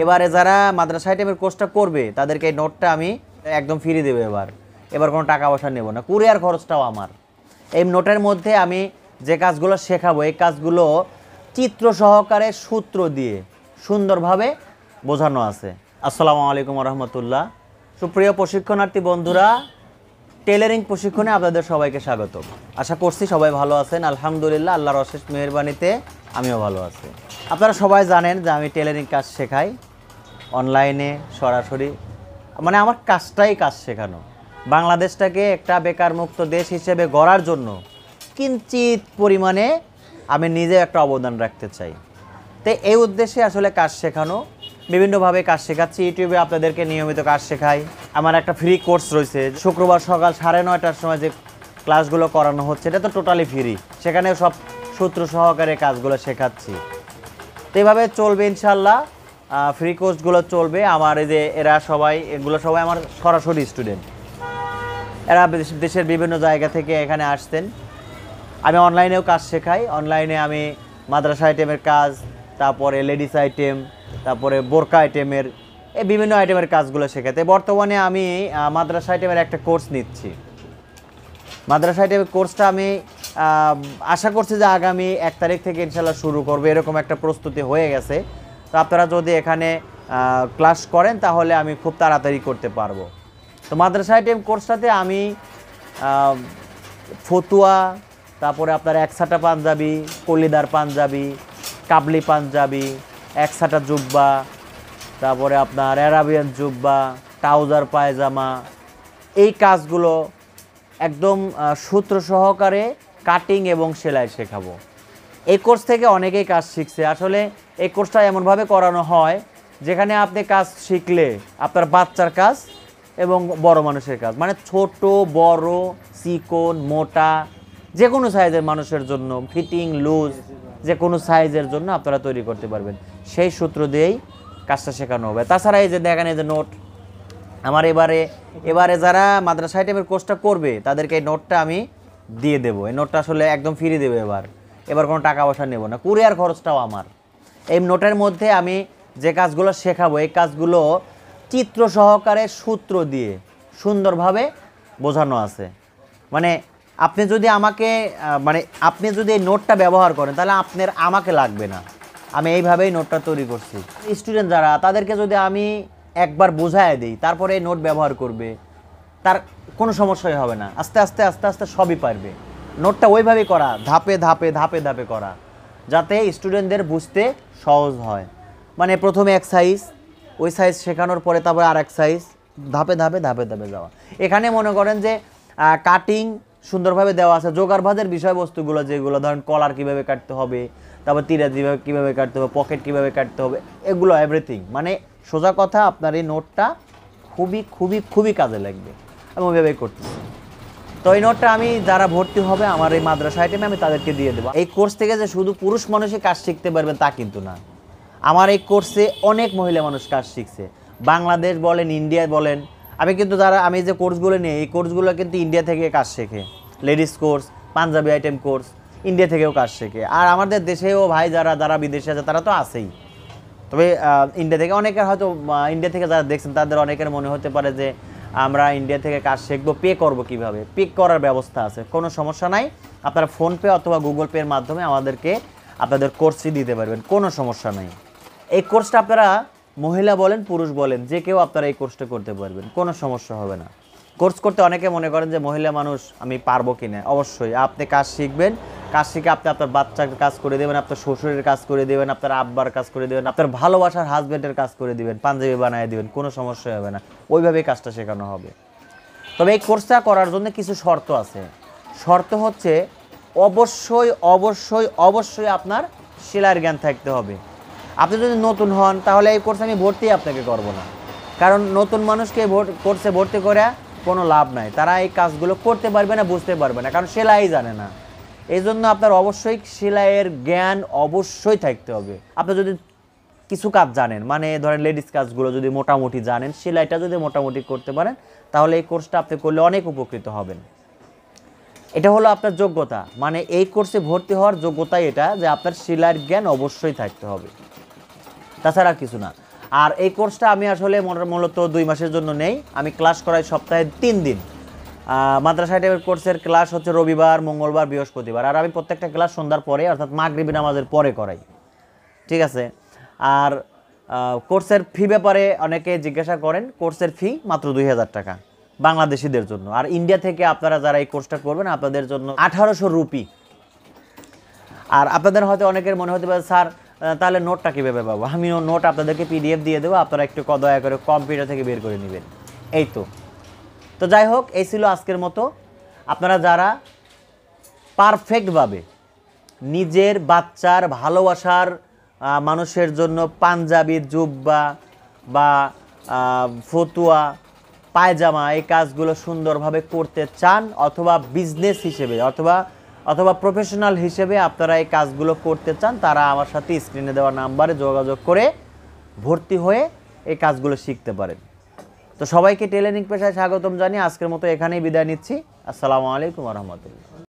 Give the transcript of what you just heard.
এবারে যারা মাদ্রাসা আইটেমের কোর্সটা করবে, তাদেরকে এই নোটটা আমি একদম ফ্রি দেবো এবার। এবার কোনো টাকা পয়সা নেব না। কুরিয়ার খরচটাও আমার। এই নোটের মধ্যে আমি যে কাজগুলো শেখাবো, এই কাজগুলো চিত্র সহকারে সূত্র দিয়ে সুন্দরভাবে বোঝানো আছে। আসসালামু আলাইকুম রহমতুল্লাহ। সুপ্রিয় প্রশিক্ষণার্থী বন্ধুরা টেলারিং প্রশিক্ষণে আপনাদের সবাইকে স্বাগত। আশা করছি সবাই ভালো আছেন। আলহামদুলিল্লাহ, আল্লাহর অশেষ মেহরবানিতে আমিও ভালো আছি। আপনারা সবাই জানেন যে আমি টেলারিং কাজ শেখাই। অনলাইনে সরাসরি মানে আমার কাজটাই কাজ শেখানো। বাংলাদেশটাকে একটা বেকার মুক্ত দেশ হিসেবে গড়ার জন্য কিঞ্চিত পরিমাণে আমি নিজে একটা অবদান রাখতে চাই। তো এই উদ্দেশ্যে আসলে কাজ শেখানো বিভিন্নভাবে কাজ শেখাচ্ছি। ইউটিউবে আপনাদেরকে নিয়মিত কাজ শেখাই। আমার একটা ফ্রি কোর্স রয়েছে। শুক্রবার সকাল সাড়ে নয়টার সময় যে ক্লাসগুলো করানো হচ্ছে, এটা তো টোটালি ফ্রি সেখানে সব সূত্র সহকারে কাজগুলো শেখাচ্ছি। তো এইভাবে চলবে ইনশাল্লাহ। ফ্রি কোর্সগুলো চলবে। আমার এই যে এরা সবাই, এগুলো সবাই আমার সরাসরি স্টুডেন্ট এরা দেশ- দেশের বিভিন্ন জায়গা থেকে এখানে আসতেন। আমি অনলাইনেও কাজ শেখাই। অনলাইনে আমি মাদ্রাসা আইটেমের কাজ, তারপরে লেডিস আইটেম তারপরে বোরকা আইটেমের, এই বিভিন্ন আইটেমের কাজগুলো শেখাতে। বর্তমানে আমি মাদ্রাসা আইটেমের একটা কোর্স নিচ্ছি। মাদ্রাসা আইটেমের কোর্সটা আমি আশা করছি যে আগামী এক তারিখ থেকে ইনশাল্লাহ শুরু করবে, এরকম একটা প্রস্তুতি হয়ে গেছে। তো আপনারা যদি এখানে ক্লাস করেন তাহলে আমি খুব তাড়াতাড়ি করতে পারব। তো মাদ্রাসা আইটেম কোর্সটাতে আমি ফতুয়া, তারপরে আপনার একসাটা পাঞ্জাবি, কলিদার পাঞ্জাবি, কাবলি পাঞ্জাবি একসাটা জুব্বা, তারপরে আপনার অ্যারাবিয়ান জুব্বা, ট্রাউজার পায়জামা। এই কাজগুলো একদম সূত্র সহকারে কাটিং এবং সেলাই শেখাবো। এই কোর্স থেকে অনেকেই কাজ শিখছে। আসলে এই কোর্সটা এমনভাবে করানো হয়, যেখানে আপনি কাজ শিখলে আপনার বাচ্চার কাজ এবং বড় মানুষের কাজ। মানে ছোট, বড়, চিকন, মোটা যে কোনো সাইজের মানুষের জন্য ফিটিং লুজ যে কোনো সাইজের জন্য আপনারা তৈরি করতে পারবেন। সেই সূত্র দিয়েই কাজটা শেখানো হবে। তাছাড়া এই যে দেখেন, এই যে নোট আমার এবারে এবারে যারা মাদ্রাসা আইটেমের কোর্সটা করবে, তাদেরকে এই নোটটা আমি দিয়ে দেবো। এই নোটটা আসলে একদম ফ্রি দেবো এবার। এবার কোনো টাকা পয়সা নেব না। কুরিয়ার খরচটাও আমার। এই নোটের মধ্যে আমি যে কাজগুলো শেখাবো, এই কাজগুলো চিত্র সহকারে সূত্র দিয়ে সুন্দরভাবে বোঝানো আছে। মানে আপনি যদি আমাকে মানে আপনি যদি এই নোটটা ব্যবহার করেন, তাহলে আপনার আমাকে লাগবে না। আমি এইভাবেই নোটটা তৈরি করছি। স্টুডেন্ট যারা, তাদেরকে যদি আমি একবার বোঝায় দিই, তারপরে এই নোট ব্যবহার করবে, তার কোনো সমস্যাই হবে না। আস্তে আস্তে আস্তে আস্তে সবই পারবে। নোটটা ওইভাবেই করা, ধাপে ধাপে ধাপে ধাপে করা, যাতে স্টুডেন্টদের বুঝতে সহজ হয়। মানে প্রথমে এক সাইজ ওই সাইজ শেখানোর পরে তারপরে আর এক সাইজ ধাপে ধাপে ধাপে ধাপে যাওয়া। এখানে মনে করেন যে কাটিং সুন্দরভাবে দেওয়া আছে। জোগাড় ভাজের বিষয়বস্তুগুলো যেগুলো, ধরেন কলার কীভাবে কাটতে হবে, তারপর তীরা কীভাবে কীভাবে কাটতে হবে পকেট কীভাবে কাটতে হবে, এগুলো এভরিথিং মানে সোজা কথা, আপনার এই নোটটা খুবই খুবই খুবই কাজে লাগবে। আমি ওইভাবেই করতেছি। তো এই নোটটা আমি, যারা ভর্তি হবে আমার এই মাদ্রাসা আইটেমে আমি তাদেরকে দিয়ে দেবো। এই কোর্স থেকে যে শুধু পুরুষ মানুষই কাজ শিখতে পারবেন তা কিন্তু না। আমার এই কোর্সে অনেক মহিলা মানুষ কাজ শিখছে। বাংলাদেশ বলেন ইন্ডিয়া বলেন আমি কিন্তু যারা আমি যে কোর্সগুলো নিই, এই কোর্সগুলো কিন্তু ইন্ডিয়া থেকে কাজ শেখে। Ladies course Punjabi item course India থেকেও কাজ শেখে। আর আমাদের দেশেও ভাই যারা যারা বিদেশে আছে, তারা তো আছেই। তবে ইন্ডিয়া থেকে অনেকের হয়তো ইন্ডিয়া থেকে যারা দেখছেন, তাদের অনেকের মনে হতে পারে যে আমরা ইন্ডিয়া থেকে কাজ শিখব, পে করব কীভাবে? পে করার ব্যবস্থা আছে। কোনো সমস্যা নাই। আপনারা ফোনপে অথবা গুগল পের মাধ্যমে আমাদেরকে আপনাদের কোর্সই দিতে পারবেন। কোনো সমস্যা নাই। এই কোর্সটা আপনারা মহিলা বলেন, পুরুষ বলেন, যে কেউ আপনারা এই কোর্সটা করতে পারবেন, কোনো সমস্যা হবে না। কোর্স করতে অনেকে মনে করেন যে, মহিলা মানুষ, আমি পারব কি না? অবশ্যই, আপনি কাজ শিখবেন, কাজ শিখে আপনি আপনার বাচ্চার কাজ করে দেবেন, আপনার শ্বশুরের কাজ করে দেবেন, আপনার আব্বার কাজ করে দেবেন, আপনার ভালোবাসার হাজবেন্ডের কাজ করে দিবেন, পাঞ্জাবি বানিয়ে দিবেন, কোনো সমস্যা হবে না। ওইভাবেই কাজটা শেখানো হবে। তবে এই কোর্সটা করার জন্য কিছু শর্ত আছে। শর্ত হচ্ছে, অবশ্যই অবশ্যই অবশ্যই আপনার সেলাইয়ের জ্ঞান থাকতে হবে। আপনি যদি নতুন হন, তাহলে এই কোর্সে আমি ভর্তি আপনাকে করব না। কারণ নতুন মানুষকে কোর্সে ভর্তি করে কোনো লাভ নাই। তারা এই কাজগুলো করতে পারবে না, বুঝতে পারবে না। কারণ সেলাই জানে না। এই জন্য আপনার অবশ্যই সেলাইয়ের জ্ঞান অবশ্যই থাকতে হবে। আপনি যদি কিছু কাজ জানেন মানে ধরেন লেডিস কাজগুলো যদি মোটামুটি জানেন, সেলাইটা যদি মোটামুটি করতে পারেন, তাহলে এই কোর্সটা আপনি করলে অনেক উপকৃত হবেন। এটা হলো আপনার যোগ্যতা। মানে এই কোর্সে ভর্তি হওয়ার যোগ্যতাই এটা যে আপনার সেলাইয়ের জ্ঞান অবশ্যই থাকতে হবে। তাছাড়া কিছু না। আর এই কোর্সটা আমি আসলে মূলত দুই মাসের জন্য নেই। আমি ক্লাস করাই সপ্তাহে তিন দিন। মাদ্রাসা টাইপের কোর্সের ক্লাস হচ্ছে রবিবার, মঙ্গলবার, বৃহস্পতিবার। আর আমি প্রত্যেকটা ক্লাস সন্ধ্যার পরে, অর্থাৎ মাগরিবি নামাজের পরে করাই। ঠিক আছে? আর কোর্সের ফি ব্যাপারে অনেকে জিজ্ঞাসা করেন কোর্সের ফি মাত্র দুই হাজার টাকা বাংলাদেশিদের জন্য। আর ইন্ডিয়া থেকে আপনারা যারা এই কোর্সটা করবেন, আপনাদের জন্য আঠারোশো রুপি। আর আপনাদের হয়তো অনেকের মনে হতে পারে, স্যার তাহলে নোটটা কীভাবে পাবো? আমিও নোট আপনাদেরকে পিডিএফ দিয়ে দেবো, আপনারা একটু দয়া করে কম্পিউটার থেকে বের করে নেবেন। এই তো। তো যাই হোক, এই ছিল আজকের মতো। আপনারা যারা পারফেক্টভাবে নিজের বাচ্চার ভালোবাসার মানুষের জন্য পাঞ্জাবি, জুব্বা বা ফতুয়া, পায়জামা এই কাজগুলো সুন্দরভাবে করতে চান অথবা বিজনেস হিসেবে, অথবা অথবা প্রফেশনাল হিসেবে আপনারা এই কাজগুলো করতে চান, তারা আমার সাথে স্ক্রিনে দেওয়া নাম্বারে যোগাযোগ করে ভর্তি হয়ে এই কাজগুলো শিখতে পারেন। তো সবাইকে টেলেনিক পেশায় স্বাগতম জানিয়ে আজকের মতো এখানেই বিদায় নিচ্ছি। আসসালামু আলাইকুম রহমতুল্লাহ।